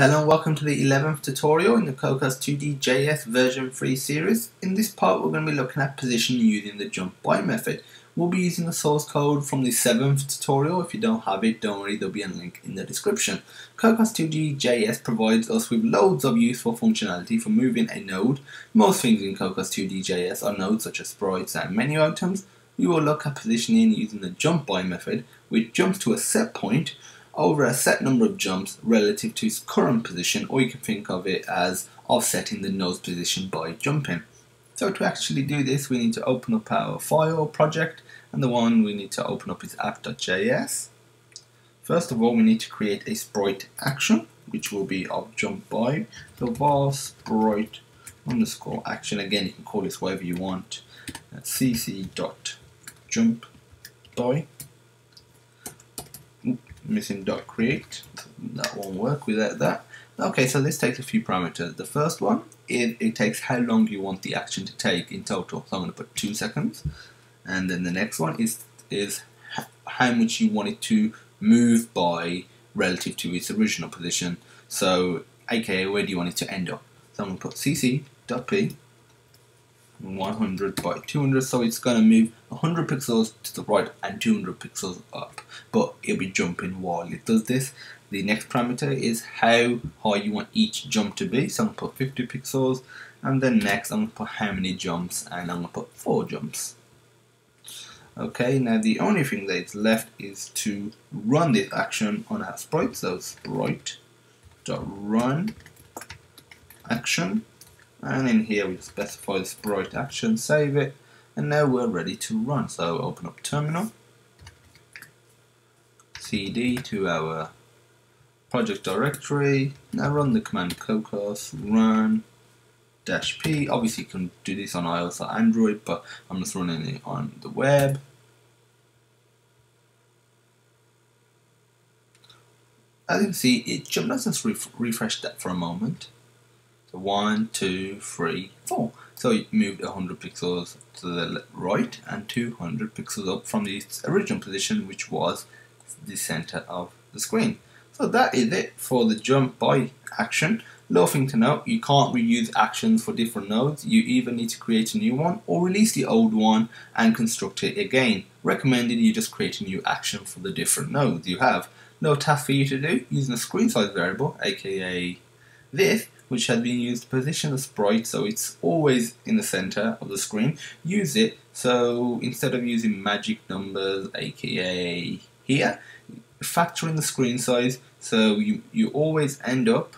Hello and welcome to the 11th tutorial in the Cocos 2D JS version 3 series. In this part we're going to be looking at positioning using the jump by method. We'll be using the source code from the 7th tutorial. If you don't have it, don't worry, there'll be a link in the description. Cocos 2D JS provides us with loads of useful functionality for moving a node. Most things in Cocos 2D JS are nodes such as sprites and menu items. We will look at positioning using the jump by method, which jumps to a set point over a set number of jumps relative to its current position, or you can think of it as offsetting the node's position by jumping. So to actually do this, we need to open up our file project, and the one we need to open up is app.js. First of all, we need to create a sprite action, which will be of jump by. the var sprite underscore action, again, you can call this whatever you want. cc dot jump by missing dot create. That won't work without that. Okay, so this takes a few parameters. The first one, it, it takes how long you want the action to take in total. So I'm going to put two seconds. And then the next one is, is how much you want it to move by relative to its original position. So, aka, where do you want it to end up? So I'm going to put cc.p 100 by 200 so it's going to move 100 pixels to the right and 200 pixels up. But it'll be jumping while it does this. The next parameter is how high you want each jump to be. So I'm going to put 50 pixels and then next I'm going to put how many jumps and I'm going to put 4 jumps. Okay now the only thing that's left is to run this action on our sprite. So sprite dot run action and in here we specify the sprite action, save it, and now we're ready to run. So open up terminal, cd to our project directory, now run the command cocos run dash p. Obviously you can do this on iOS or Android, but I'm just running it on the web. As you can see, it. Let's just refresh that for a moment. So one, two, three, four. So it moved 100 pixels to the right and 200 pixels up from the original position, which was the center of the screen. So that is it for the jump by action. Little thing to note, you can't reuse actions for different nodes. You either need to create a new one or release the old one and construct it again. Recommended you just create a new action for the different nodes you have. No task for you to do using a screen size variable, aka this, which has been used to position the sprite so it's always in the center of the screen, use it so instead of using magic numbers, aka here, factor in the screen size so you, you always end up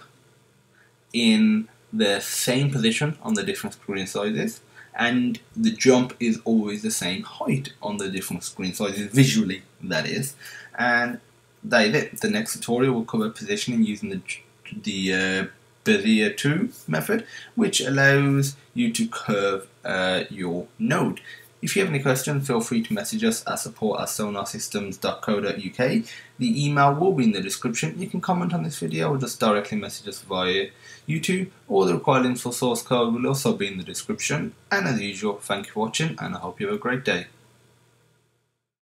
in the same position on the different screen sizes and the jump is always the same height on the different screen sizes visually that is. And that is it. The next tutorial will cover positioning using the the uh, Bezier To method, which allows you to curve uh, your node. If you have any questions, feel free to message us at support at sonarsystems.co.uk. The email will be in the description. You can comment on this video or just directly message us via YouTube. All the required links for source code will also be in the description. And as usual, thank you for watching and I hope you have a great day.